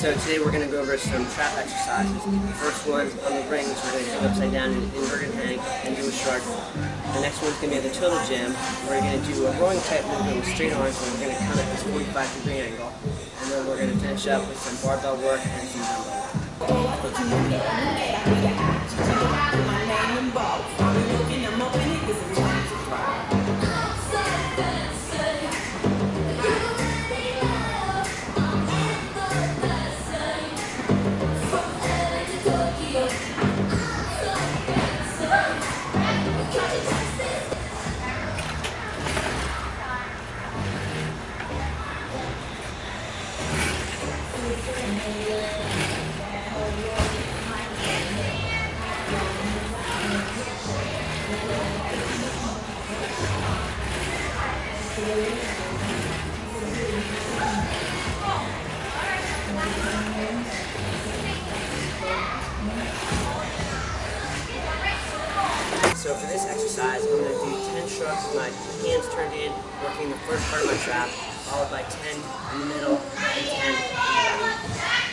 So today we're going to go over some trap exercises. The first one on the rings, we're going to hang upside down in an inverted hang and do a shrug. The next one's going to be the Total Gym, you're going to do a rowing type movement with straight arms, and we're going to come at this 45 degree angle. And then we're going to finish up with some barbell work and some dumbbell work. So for this exercise, I'm going to do 10 shrugs with my hands turned in, working the first part of my trap, followed by 10 in the middle, and 10 in the.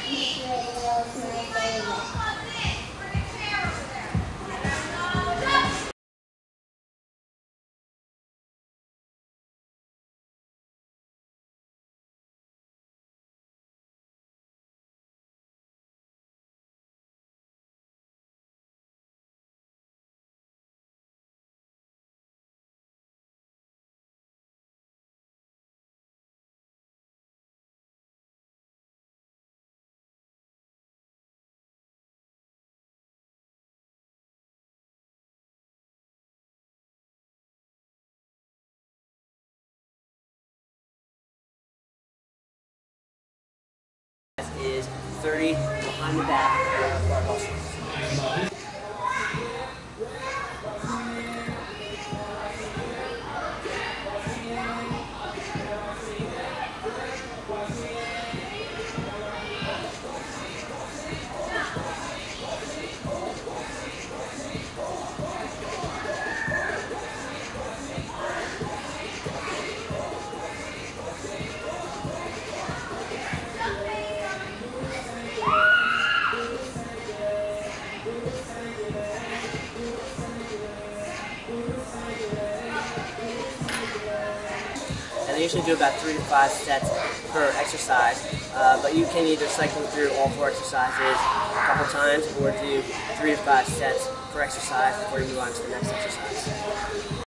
30 behind the back usually do about three to five sets per exercise, uh, but you can either cycle through all four exercises a couple times or do three to five sets per exercise before you move on to the next exercise.